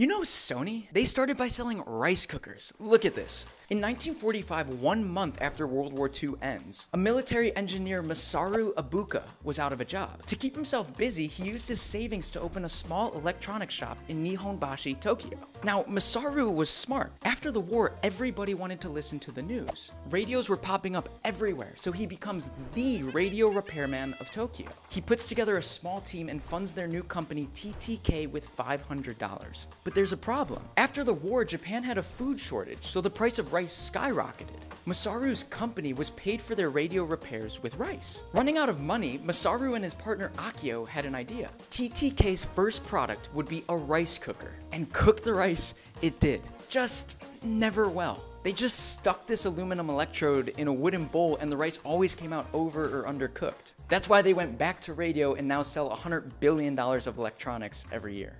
You know Sony? They started by selling rice cookers. Look at this. In 1945, one month after World War II ends, a military engineer Masaru Ibuka was out of a job. To keep himself busy, he used his savings to open a small electronics shop in Nihonbashi, Tokyo. Now, Masaru was smart. After the war, everybody wanted to listen to the news. Radios were popping up everywhere, so he becomes the radio repairman of Tokyo. He puts together a small team and funds their new company TTK with $500. But there's a problem. After the war, Japan had a food shortage, so the price of rice skyrocketed. Masaru's company was paid for their radio repairs with rice. Running out of money, Masaru and his partner Akio had an idea. TTK's first product would be a rice cooker, and cook the rice it did. Just never well. They just stuck this aluminum electrode in a wooden bowl and the rice always came out over or undercooked. That's why they went back to radio and now sell $100 billion of electronics every year.